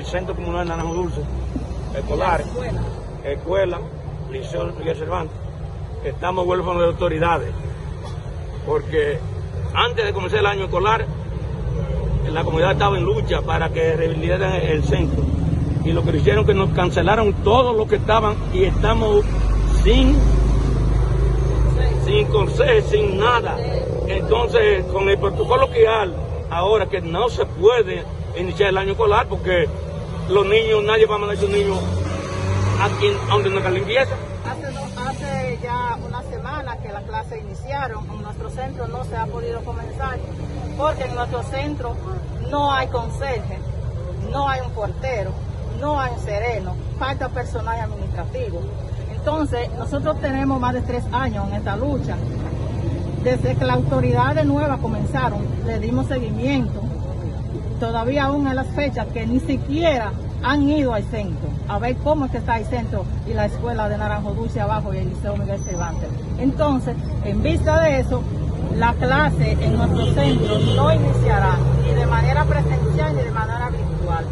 Centro Comunal Naranjo Dulce, escolares, escuela, Liceo Miguel Cervantes, estamos huérfanos de autoridades, porque antes de comenzar el año escolar, la comunidad estaba en lucha para que rehabilitaran el centro. Y lo que hicieron que nos cancelaron todo lo que estaban y estamos sin, sin consejo, sin nada. Entonces, con el protocolo que hay, ahora que no se puede iniciar el año escolar porque los niños, nadie va a mandar a sus niños aquí donde no hay limpieza. Hace, hace ya una semana que las clases iniciaron, en nuestro centro no se ha podido comenzar porque en nuestro centro no hay conserje, no hay un portero, no hay un sereno, falta personal administrativo. Entonces, nosotros tenemos más de tres años en esta lucha. Desde que las autoridades nuevas comenzaron, le dimos seguimiento. Todavía aún en las fechas que ni siquiera han ido al centro a ver cómo es que está el centro y la escuela de Naranjo Dulce abajo y el Liceo Miguel Cervantes. Entonces, en vista de eso, la clase en nuestro centro no iniciará ni de manera presencial ni de manera virtual.